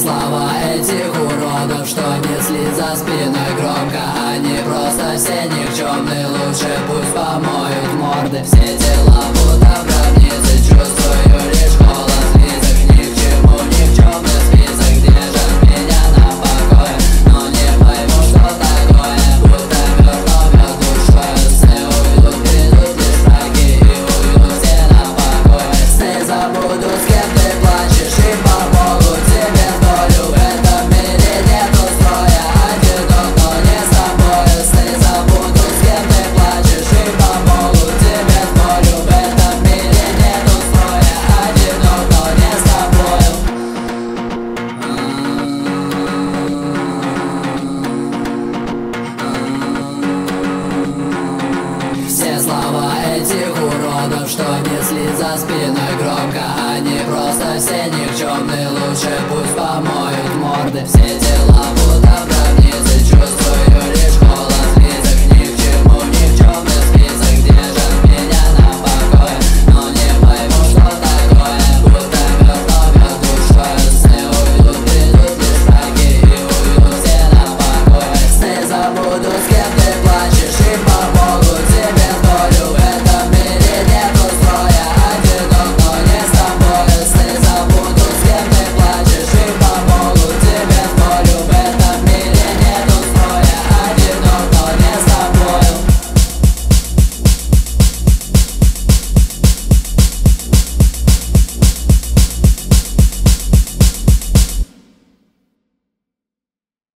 слова этих уродов, что несли за спиной громко а Они просто все никчемные, лучше пусть помоют морды. Все дела будто гробницы чувств за спиной громко а Они просто все никчемные Лучше пусть помоют морды. Все те